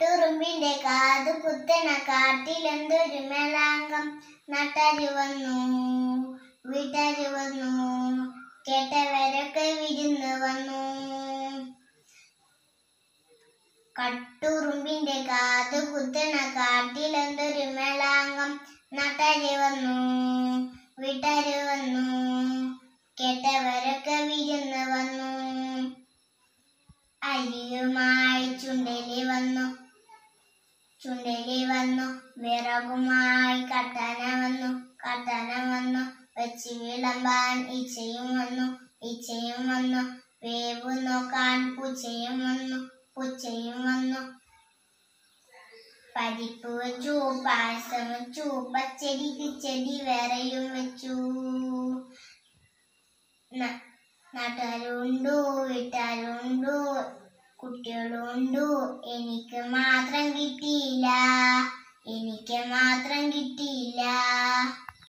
കട്ടുറുമ്പിന്റെ കാത് കുത്തണ കാട്ടിലെന്തൊരു മേളാങ്കം നട്ടരി വന്നു വിട്ടരി വന്നു കേട്ടവരൊക്കെ വിരുന്ന് വന്നു. കട്ടുറുമ്പിന്റെ കാത് കുത്തണ കാട്ടിലെന്തൊരു മേളാങ്കം നട്ടരി വന്നു വിട്ടരി വന്നു കേട്ടവരൊക്കെ വിരുന്ന് വന്നു. ചുണ്ടലി വന്നു വിറകുമായി കട്ടാന വന്നു കട്ടാന വന്നു വെച്ച് വിളമ്പാൻ ഇച്ചയും വന്നു ഇച്ചയും വന്നു വേവ് നോക്കാൻ പൂച്ചയും വന്നു പൂച്ചയും വന്നു. പരിപ്പ് വെച്ചു പായസം വെച്ചു പച്ചടി കിച്ചടി വേറെയും വെച്ചു. നാട്ടുകാരുണ്ടു വീട്ടുകാരുണ്ടു കുട്ടികളുണ്ടു എനിക്ക് മാത്രം കിട്ടിയില്ല. എനിക്ക് മാത്രം കിട്ടിയില്ല.